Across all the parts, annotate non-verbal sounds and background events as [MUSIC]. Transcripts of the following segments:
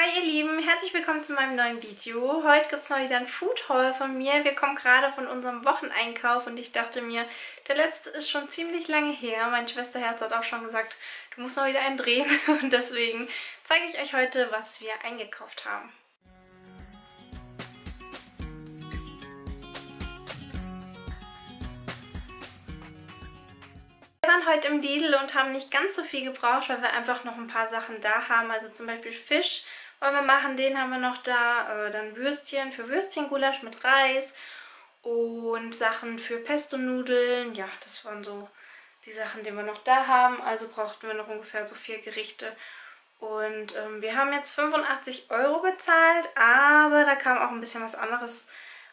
Hi ihr Lieben, herzlich willkommen zu meinem neuen Video. Heute gibt es mal wieder ein Food Haul von mir. Wir kommen gerade von unserem Wocheneinkauf und ich dachte mir, der letzte ist schon ziemlich lange her. Mein Schwesterherz hat auch schon gesagt, du musst mal wieder einen drehen [LAUGHS] und deswegen zeige ich euch heute, was wir eingekauft haben. Wir waren heute im Lidl und haben nicht ganz so viel gebraucht, weil wir einfach noch ein paar Sachen da haben. Also zum Beispiel Fisch wollen wir machen. Den haben wir noch da. Äh, dann Würstchen für Würstchengulasch mit Reis. Und Sachen für Pesto-Nudeln. Ja, das waren so die Sachen, die wir noch da haben. Also brauchten wir noch ungefähr so vier Gerichte. Und ähm, wir haben jetzt 85 Euro bezahlt, aber da kam auch ein bisschen was anderes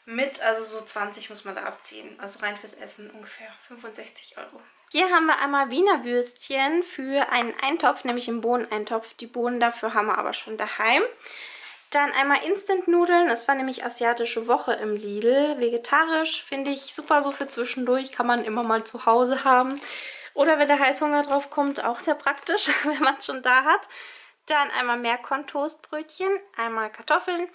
mit. Also so 20 muss man da abziehen. Also rein fürs Essen ungefähr 65 Euro. Hier haben wir einmal Wiener Würstchen für einen Eintopf, nämlich einen Bohneneintopf. Die Bohnen dafür haben wir aber schon daheim. Dann einmal Instant-Nudeln. Das war nämlich asiatische Woche im Lidl. Vegetarisch finde ich super so für zwischendurch. Kann man immer mal zu Hause haben. Oder wenn der Heißhunger drauf kommt, auch sehr praktisch, [LAUGHS] wenn man es schon da hat. Dann einmal Meerkorn-Toastbrötchen, einmal Kartoffeln,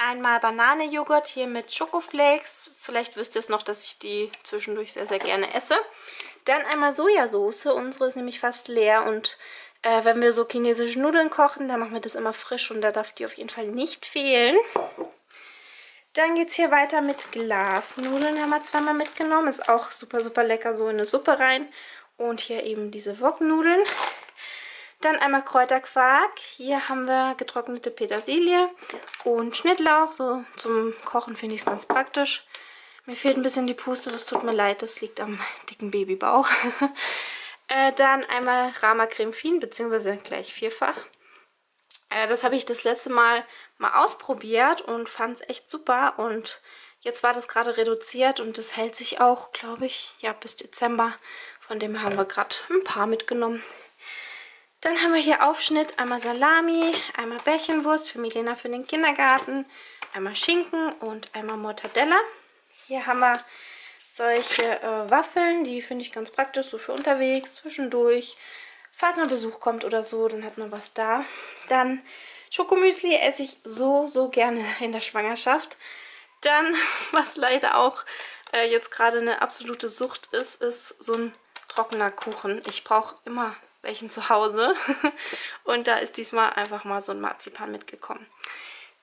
einmal Banane-Joghurt hier mit Schokoflakes. Vielleicht wisst ihr es noch, dass ich die zwischendurch sehr, sehr gerne esse. Dann einmal Sojasauce. Unsere ist nämlich fast leer und äh, wenn wir so chinesische Nudeln kochen, dann machen wir das immer frisch und da darf die auf jeden Fall nicht fehlen. Dann geht es hier weiter mit Glasnudeln, haben wir zweimal mitgenommen. Ist auch super, super lecker so in eine Suppe rein. Und hier eben diese Woknudeln. Dann einmal Kräuterquark. Hier haben wir getrocknete Petersilie und Schnittlauch. So zum Kochen finde ich es ganz praktisch. Mir fehlt ein bisschen die Puste, das tut mir leid, das liegt am dicken Babybauch. [LAUGHS] äh, dann einmal Rama Creme Fin, beziehungsweise gleich vierfach. Äh, das habe ich das letzte Mal mal ausprobiert und fand es echt super. Und jetzt war das gerade reduziert und das hält sich auch, glaube ich, ja bis Dezember. Von dem haben wir gerade ein paar mitgenommen. Dann haben wir hier Aufschnitt, einmal Salami, einmal Bärchenwurst für Milena für den Kindergarten, einmal Schinken und einmal Mortadella. Hier haben wir solche äh, Waffeln, die finde ich ganz praktisch, so für unterwegs, zwischendurch. Falls mal Besuch kommt oder so, dann hat man was da. Dann Schokomüsli esse ich so, so gerne [LAUGHS] in der Schwangerschaft. Dann, [LAUGHS] was leider auch äh, jetzt gerade eine absolute Sucht ist, ist so ein trockener Kuchen. Ich brauche immer welchen zu Hause. [LAUGHS] Und da ist diesmal einfach mal so ein Marzipan mitgekommen.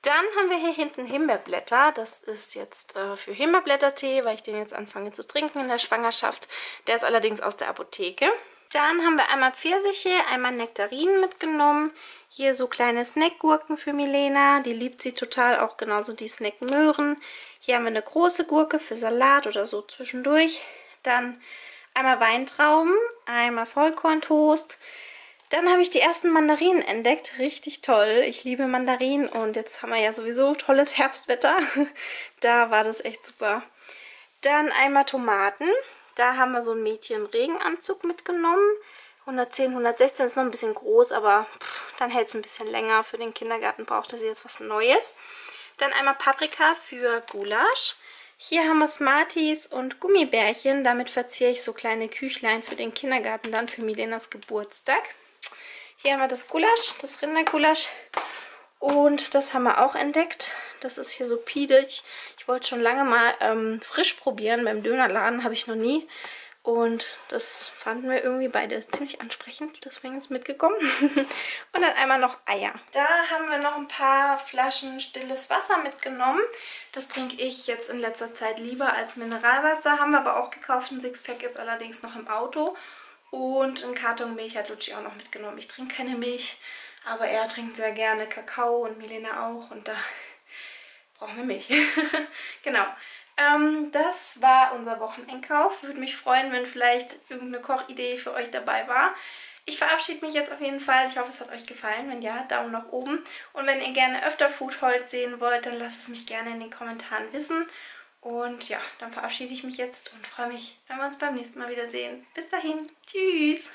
Dann haben wir hier hinten Himbeerblätter. Das ist jetzt äh, für Himbeerblättertee, weil ich den jetzt anfange zu trinken in der Schwangerschaft. Der ist allerdings aus der Apotheke. Dann haben wir einmal Pfirsiche, einmal Nektarinen mitgenommen. Hier so kleine Snackgurken für Milena. Die liebt sie total, auch genauso die Snackmöhren. Hier haben wir eine große Gurke für Salat oder so zwischendurch. Dann einmal Weintrauben, einmal Vollkorntoast, dann habe ich die ersten Mandarinen entdeckt. Richtig toll. Ich liebe Mandarinen und jetzt haben wir ja sowieso tolles Herbstwetter. [LAUGHS] da war das echt super. Dann einmal Tomaten. Da haben wir so ein Mädchen-Regenanzug mitgenommen. 110, 116 ist noch ein bisschen groß, aber pff, dann hält es ein bisschen länger. Für den Kindergarten brauchte sie jetzt was Neues. Dann einmal Paprika für Gulasch. Hier haben wir Smarties und Gummibärchen. Damit verziehe ich so kleine Küchlein für den Kindergarten dann für Milenas Geburtstag. Hier haben wir das Gulasch, das Rindergulasch. Und das haben wir auch entdeckt. Das ist hier so piedig. Ich wollte schon lange mal ähm, frisch probieren. Beim Dönerladen habe ich noch nie. Und das fanden wir irgendwie beide ziemlich ansprechend. Deswegen ist mitgekommen. [LAUGHS] und dann einmal noch Eier. Da haben wir noch ein paar Flaschen stilles Wasser mitgenommen. Das trinke ich jetzt in letzter Zeit lieber als Mineralwasser. Haben wir aber auch gekauft. Ein Sixpack ist allerdings noch im Auto. Und ein Karton Milch hat Luci auch noch mitgenommen. Ich trinke keine Milch, aber er trinkt sehr gerne Kakao und Milena auch. Und da [LAUGHS] brauchen wir Milch. [LAUGHS] genau. Ähm, das war unser Wocheneinkauf. Würde mich freuen, wenn vielleicht irgendeine Kochidee für euch dabei war. Ich verabschiede mich jetzt auf jeden Fall. Ich hoffe, es hat euch gefallen. Wenn ja, Daumen nach oben. Und wenn ihr gerne öfter Foodholz sehen wollt, dann lasst es mich gerne in den Kommentaren wissen. Und ja, dann verabschiede ich mich jetzt und freue mich, wenn wir uns beim nächsten Mal wiedersehen. Bis dahin, tschüss!